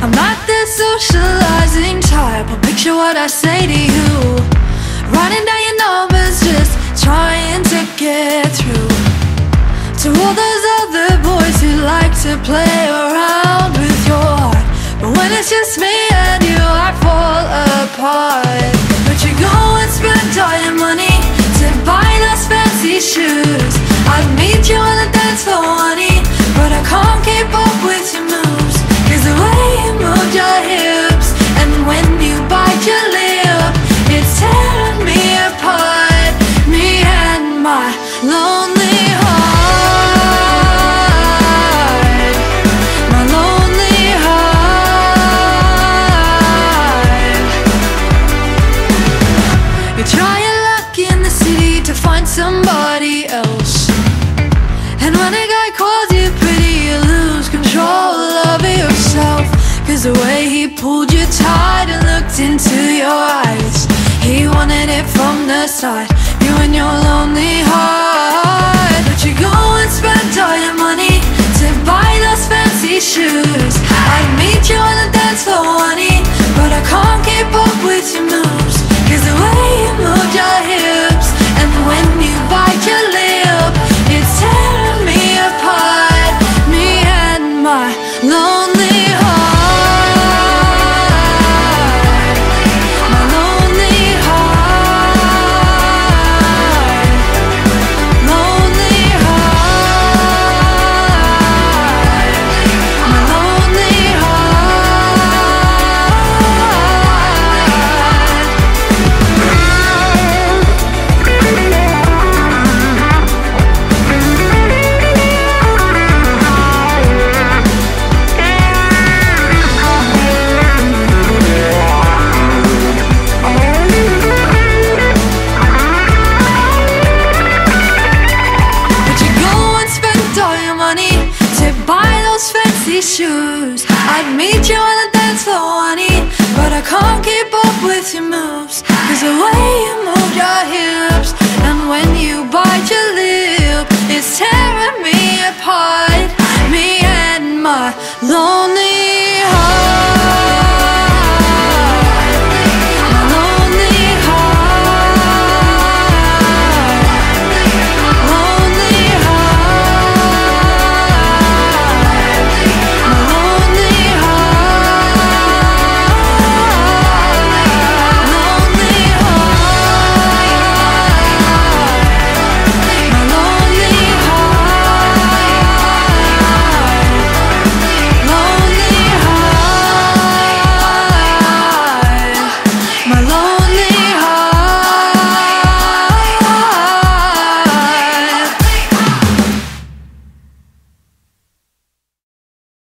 I'm not the socializing type, but picture what I say to you. Writing down your numbers, just trying to get through. To all those other boys who like to play around with your heart. But when it's just me I'd you on the dance floor, honey, but I can't keep up with your moves. Cause the way you move your hips, and when you bite your lip, it's tearing me apart. Me and my lonely heart. The way he pulled you tight and looked into your eyes, he wanted it from the start. You and your lonely heart. But you go and spend all your money to buy those fancy shoes. I'd meet you on the dance floor, honey, but I can't shoes. I'd meet you on the dance floor, honey But I can't keep up with your moves. Cause the way you move your hips And when you bite your lip It's tearing me apart. Me and my lonely